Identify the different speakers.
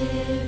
Speaker 1: live.